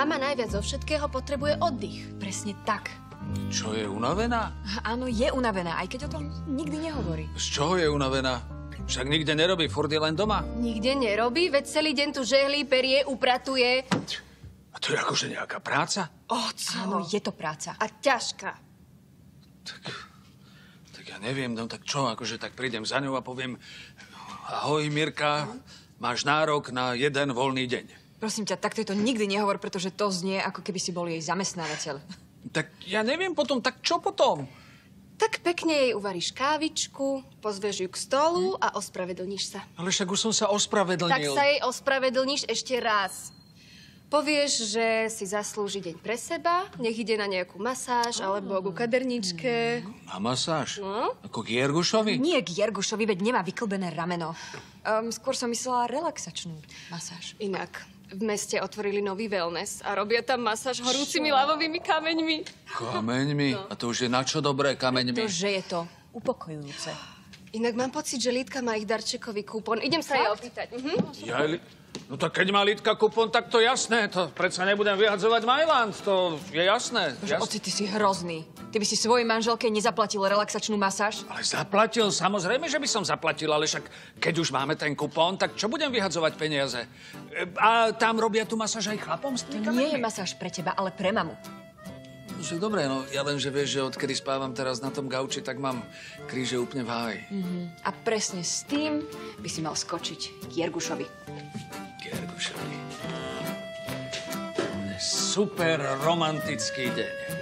Mama najviac zo všetkého potrebuje oddych. Presne tak. Čo je unavená? Áno, je unavená, aj keď o tom nikdy nehovorí. Z čoho je unavená? Však nikde nerobí, furt je len doma. Nikde nerobí, veď celý deň tu žehlí, perie, upratuje. A to je akože nejaká práca? Áno, je to práca. A ťažká. Tak ja neviem, no tak čo, akože tak prídem za ňou a poviem Ahoj, Mirka, máš nárok na jeden voľný deň. Prosím ťa, takto to nikdy nehovor, pretože to znie, ako keby si bol jej zamestnávateľ. Tak ja neviem potom, tak čo potom? Tak pekne jej uvaríš kávičku, pozveš ju k stolu a ospravedlníš sa. Ale však už som sa Tak ospravedlnil. sa jej ospravedlníš ešte raz. Povieš, že si zaslúži deň pre seba, nech ide na nejakú masáž alebo ku kaderničke. Na masáž? No. Ako k Jergušovi? Nie k Jergušovi, veď nemá vyklbené rameno. Um, skôr som myslela relaxačnú masáž. Inak, v meste otvorili nový wellness a robia tam masáž horúcimi lavovými kameňmi. Kameňmi? A to už je na čo dobré kameňmi? To, že je to upokojujúce. Inak mám pocit, že Lídka má ich darčekový kúpon. Idem sa jej opýtať. Mhm. Ja, li- no tak keď má Lidka kupon, tak to jasné. To predsa nebudem vyhadzovať Majland, to je jasné. Bože, Jas- oci, ty si hrozný. Ty by si svojej manželke nezaplatil relaxačnú masáž? Ale zaplatil, samozrejme, že by som zaplatil, ale však keď už máme ten kupón, tak čo budem vyhadzovať peniaze? E, A tam robia tu masáž aj chlapom s To tými nie je masáž pre teba, ale pre mamu. Však dobre, no ja len, že vieš, že odkedy spávam teraz na tom gauči, tak mám kríže úplne v háji. A presne s tým by si mal skočiť k Jergušovi. Super romantický deň.